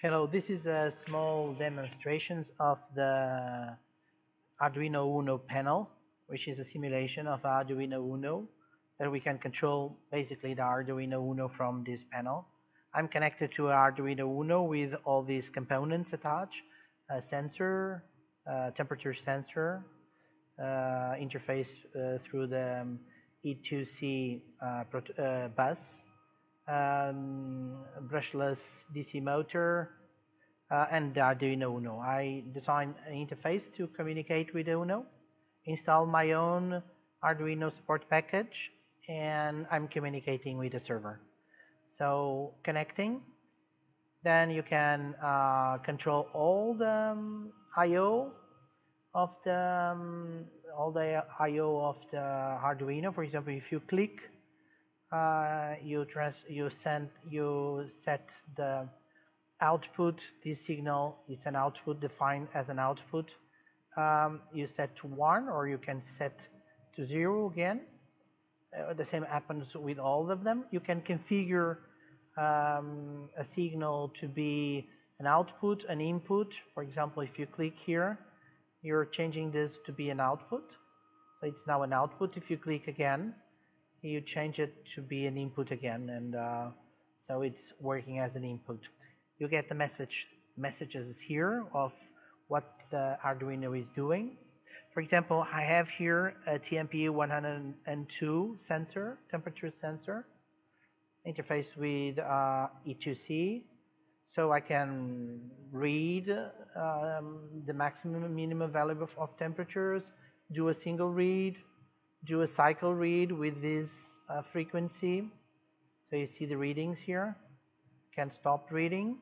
Hello, this is a small demonstration of the Arduino Uno panel, which is a simulation of Arduino Uno that we can control basically the Arduino Uno from this panel. I'm connected to Arduino Uno with all these components attached, a sensor, a temperature sensor, uh, interface uh, through the um, I2C uh, uh, bus, um, brushless DC motor, uh, and the Arduino Uno. I designed an interface to communicate with Uno, install my own Arduino support package, and I'm communicating with the server. So connecting, then you can uh, control all the um, I/O of the um, all the I/O of the Arduino. For example, if you click, uh, you trans you send you set the output. This signal is an output defined as an output. Um, you set to one, or you can set to zero again. Uh, the same happens with all of them. You can configure um, a signal to be an output, an input. For example, if you click here, you're changing this to be an output. So it's now an output. If you click again, you change it to be an input again. And uh, so it's working as an input. You get the message messages here of what the Arduino is doing. For example, I have here a TMP 102 sensor, temperature sensor, interface with uh, I2C. So I can read um, the maximum and minimum value of, of, temperatures, do a single read, do a cycle read with this uh, frequency. So you see the readings here. You can stop reading.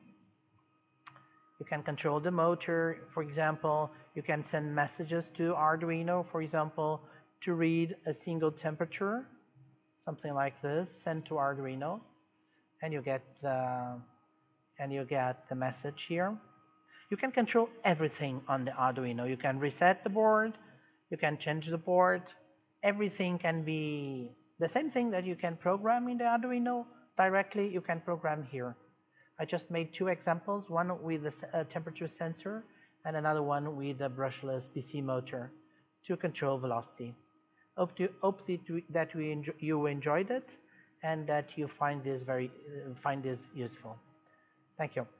You can control the motor. For example, you can send messages to Arduino, for example, to read a single temperature, something like this, send to Arduino, and you get the, and you get the message here. You can control everything on the Arduino. You can reset the board, you can change the board. Everything can be the same thing that you can program in the Arduino directly, you can program here. I just made two examples, one with a uh, temperature sensor and another one with a brushless DC motor to control velocity. Hope, to, hope that we enjoy, you enjoyed it and that you find this very uh, find this useful. Thank you.